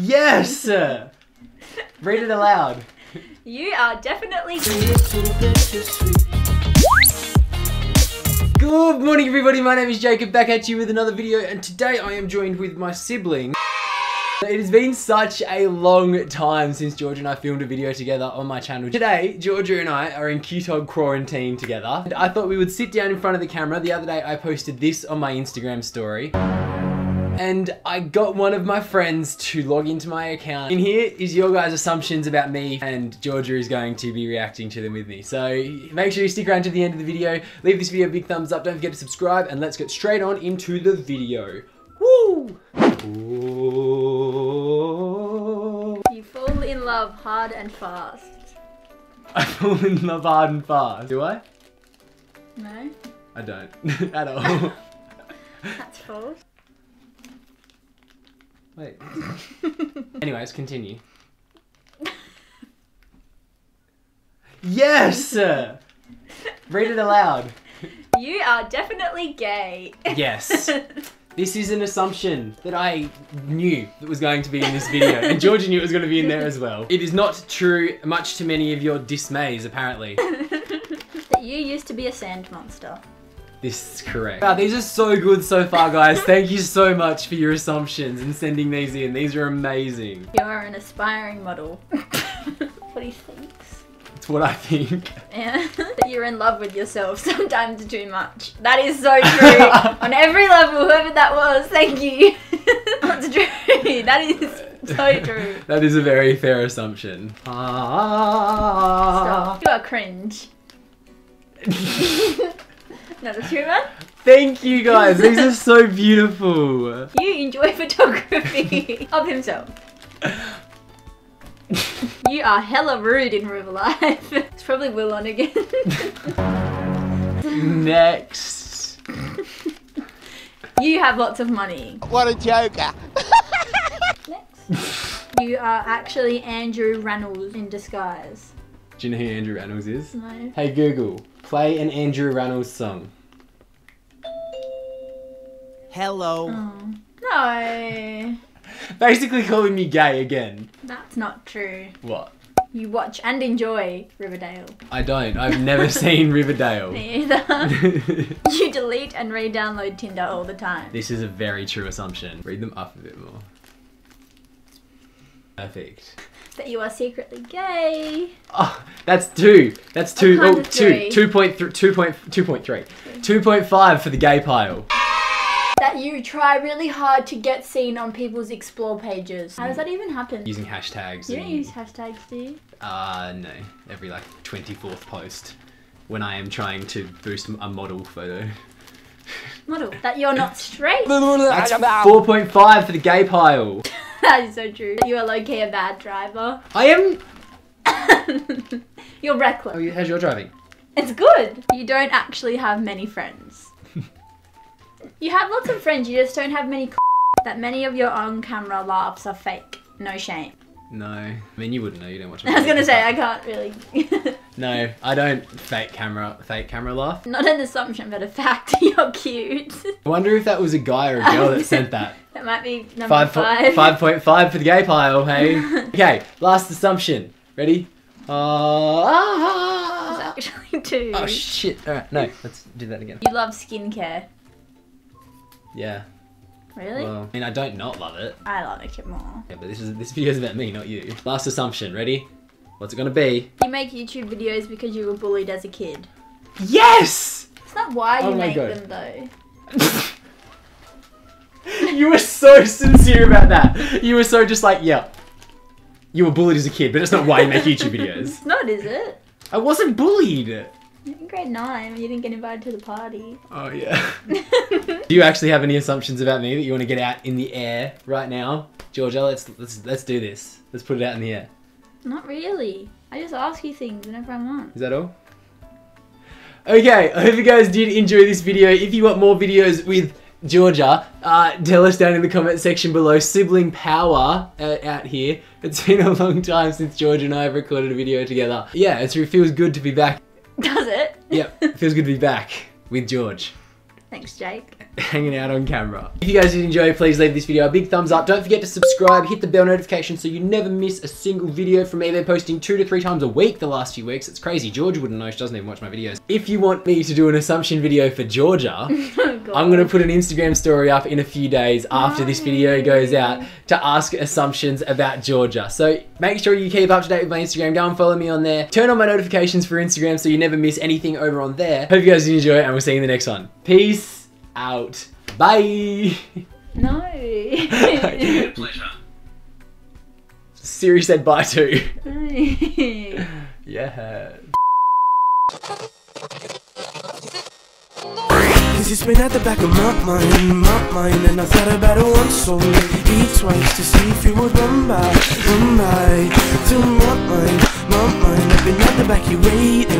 Yes! Read it aloud. You are definitely Good morning, everybody. My name is Jacob, back at you with another video, and today I am joined with my sibling. It has been such a long time since Jorgia and I filmed a video together on my channel. Today, Jorgia and I are in Qtog quarantine together. And I thought we would sit down in front of the camera. The other day, I posted this on my Instagram story. And I got one of my friends to log into my account. In here is your guys' assumptions about me, and Jorgia is going to be reacting to them with me. So make sure you stick around to the end of the video. Leave this video a big thumbs up. Don't forget to subscribe, and let's get straight on into the video. Woo! Ooh. you fall in love hard and fast. I fall in love hard and fast. Do I? No, I don't. At all. that's false. Wait. Anyways, continue. Yes! Read it aloud. You are definitely gay. Yes. This is an assumption that I knew that was going to be in this video, and Jorgia knew it was going to be in there as well. It is not true, much to many of your dismays, apparently. that you used to be a sand monster. This is correct. Wow, these are so good so far, guys. Thank you so much for your assumptions and sending these in. These are amazing. You are an aspiring model. what he thinks. It's what I think. Yeah. that you're in love with yourself sometimes too much. That is so true. On every level, whoever that was, thank you. That's true. That is so true. That is a very fair assumption. Ah. Stop. You are cringe. Not a true one? Thank you guys. These are so beautiful. You enjoy photography of himself. you are hella rude in real life. It's probably Will on again. Next. you have lots of money. What a joker. Next. You are actually Andrew Reynolds in disguise. Do you know who Andrew Reynolds is? No. Hey Google, play an Andrew Reynolds song. Hello. Oh. No. Basically calling me gay again. That's not true. What? You watch and enjoy Riverdale. I don't. I've never seen Riverdale. Me either. you delete and re-download Tinder all the time. this is a very true assumption. Read them up a bit more. Perfect. That you are secretly gay. Oh, that's two. That's two. Oh, two. Two point three. Two point. Two point three. Two point five for the gay pile. That you try really hard to get seen on people's explore pages. How does that even happen? Using hashtags. You don't and- use hashtags, do you? Uh, no. Every like 24th post when I am trying to boost a model photo. Model. That you're not straight. That's 4.5 for the gay pile. that is so true. You are low-key a bad driver. I am. you're Oh, reckless. you- how's your driving? It's good. You don't actually have many friends. you have lots of friends, you just don't have many that many of your on-camera laughs are fake. No shame. No. I mean, you wouldn't know. You don't watch. I was gonna say I can't really. No, I don't fake camera, fake camera laugh. Not an assumption, but a fact. You're cute. I wonder if that was a guy or a girl that sent that. That might be number Five, five. five point five for the gay pile. Hey. okay. Last assumption. Ready? Uh, ah, It's actually two. oh shit! All right, no. Let's do that again. you love skincare. Yeah. Really? Well, I mean, I don't not love it. I like it more. Yeah, but this is this video is about me, not you. Last assumption. Ready? What's it gonna be? You make YouTube videos because you were bullied as a kid. Yes! It's not why you Oh my make God. them though. you were so sincere about that. You were so just like, yeah. You were bullied as a kid, but it's not why you make YouTube videos. It's not, is it? I wasn't bullied. In grade nine, you didn't get invited to the party. Oh yeah. Do you actually have any assumptions about me that you want to get out in the air right now, Jorgia? Let's let's let's do this. Let's put it out in the air. Not really. I just ask you things whenever I want. Is that all? Okay, I hope you guys did enjoy this video. If you want more videos with Jorgia, uh, tell us down in the comment section below. Sibling power uh, out here. It's been a long time since Jorgia and I have recorded a video together. Yeah, it feels good to be back. Does it? Yep, it feels good to be back with George. Thanks, Jake. hanging out on camera. If you guys did enjoy, please leave this video a big thumbs up. Don't forget to subscribe, hit the bell notification so you never miss a single video from me. They're posting two to three times a week the last few weeks. It's crazy. Jorgia wouldn't know. She doesn't even watch my videos. If you want me to do an assumption video for Jorgia, Oh, I'm going to put an Instagram story up in a few days after this video goes out to ask assumptions about Jorgia. So make sure you keep up to date with my Instagram. Go and follow me on there. Turn on my notifications for Instagram so you never miss anything over on there. Hope you guys enjoy and we'll see you in the next one. Peace out. Bye. No. Pleasure. Siri said bye too. No. Yeah. Cause it's been at the back of my mind, my mind And I thought about it once or maybe twice To see if you would run by, run by To my mind, my mind I've been at the back, you waiting,